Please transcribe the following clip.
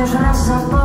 chociaż raz zapomnieć